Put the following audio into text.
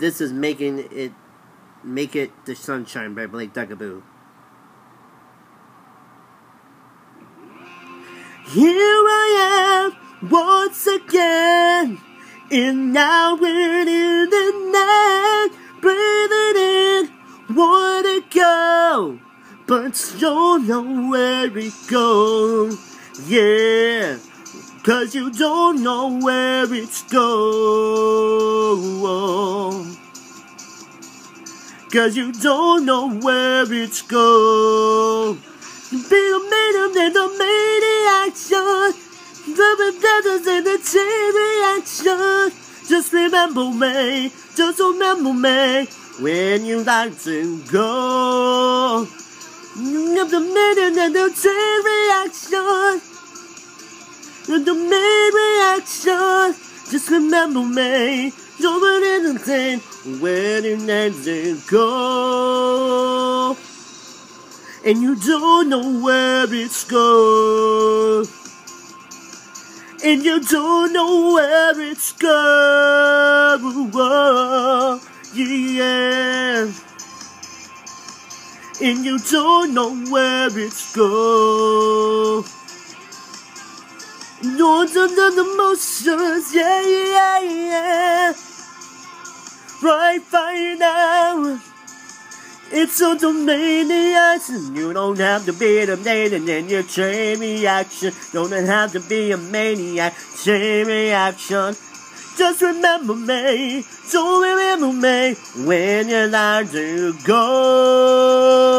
This is making it make it the sunshine by Blake Dugaboo. Here I am once again, and now we're in the night, breathing in, wanna go, but don't know where it goes. Yeah. Cause you don't know where it's going. Cause you don't know where it's going. Be a man and a maniac. The brothers in the chain reaction. Just remember me, just remember me when you like to go. The man and the chain reaction the main reaction. Just remember me, don't let anything when it ends and go. And you don't know where it's going. And you don't know where it's going. Yeah. And you don't know where it's going. North under the motions, yeah, yeah, yeah. Right by now, it's on the maniacs, and you don't have to be the maiden in your chain reaction. Don't have to be a maniac, chain reaction. Just remember me, don't remember me when you're allowed to go.